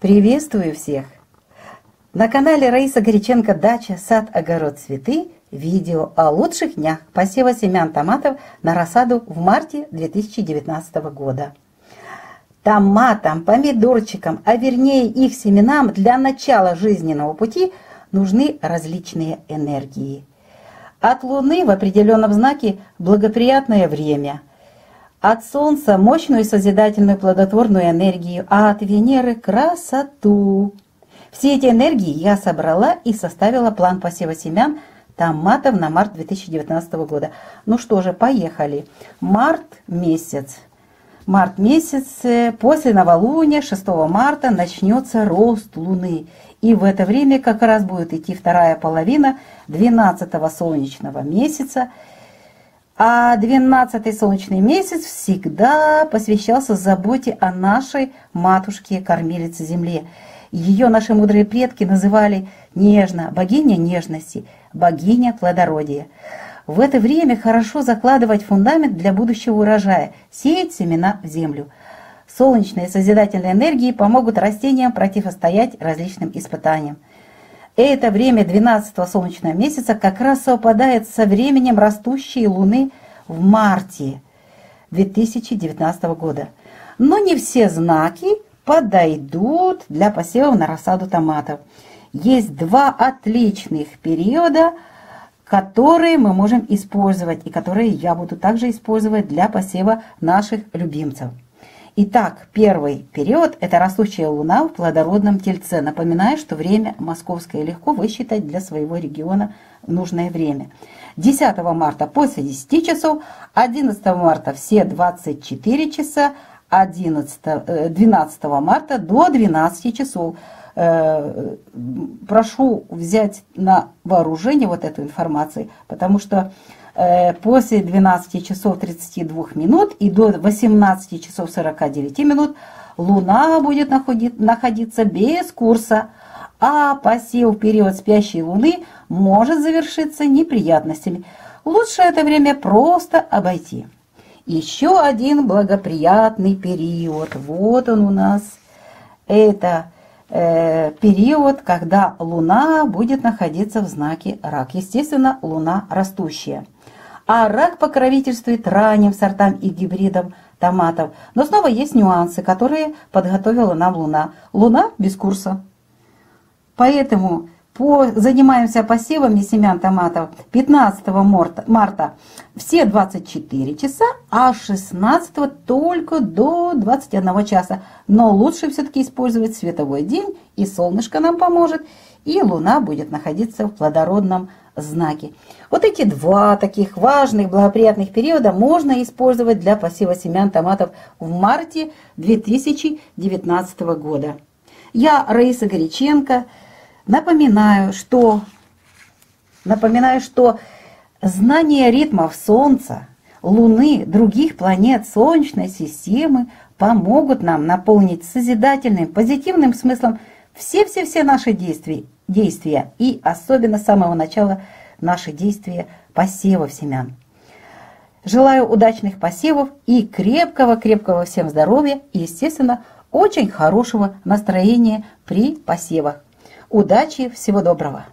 Приветствую всех! На канале Раиса Горяченко «Дача, сад, огород, цветы» видео о лучших днях посева семян томатов на рассаду в марте 2019 года. Томатам, помидорчикам, а вернее их семенам для начала жизненного пути нужны различные энергии. От Луны в определенном знаке благоприятное время – от Солнца мощную созидательную плодотворную энергию, а от Венеры красоту. Все эти энергии я собрала и составила план посева семян томатов на март 2019 года. Ну что же, поехали. Март месяц. Март месяц, э, после новолуния, 6 марта, начнется рост Луны. И в это время как раз будет идти вторая половина 12 солнечного месяца – а 12-й солнечный месяц всегда посвящался заботе о нашей матушке-кормилице Земле. Ее наши мудрые предки называли нежно богиня нежности, богиня плодородия. В это время хорошо закладывать фундамент для будущего урожая, сеять семена в землю. Солнечные созидательные энергии помогут растениям противостоять различным испытаниям. Это время 12-го солнечного месяца как раз совпадает со временем растущей Луны в марте 2019 года. Но не все знаки подойдут для посевов на рассаду томатов. Есть два отличных периода, которые мы можем использовать и которые я буду также использовать для посева наших любимцев. Итак, первый период – это растущая луна в плодородном тельце. Напоминаю, что время московское легко высчитать для своего региона нужное время. 10 марта после 10 часов, 11 марта все 24 часа, 11, 12 э, марта до 12 часов. Э, прошу взять на вооружение вот эту информацию, потому что Э, после 12 часов 32 минут и до 18 часов 49 минут Луна будет находиться без курса, а посев период спящей Луны может завершиться неприятностями. Лучше это время просто обойти. Еще один благоприятный период. Вот он у нас. Это период, когда Луна будет находиться в знаке Рак. Естественно, Луна растущая а рак покровительствует ранним сортам и гибридам томатов. Но снова есть нюансы, которые подготовила нам Луна. Луна без курса. Поэтому по, занимаемся посевами семян томатов 15 марта, марта все 24 часа, а 16 только до 21 часа. Но лучше все-таки использовать световой день, и солнышко нам поможет, и луна будет находиться в плодородном знаки. Вот эти два таких важных, благоприятных периода можно использовать для посева семян томатов в марте 2019 года. Я, Раиса Горяченко, напоминаю, что, напоминаю, что знание ритмов Солнца, Луны, других планет Солнечной системы помогут нам наполнить созидательным, позитивным смыслом все-все-все наши действия действия и особенно с самого начала наши действия посевов семян. Желаю удачных посевов и крепкого-крепкого всем здоровья и, естественно, очень хорошего настроения при посевах. Удачи, всего доброго!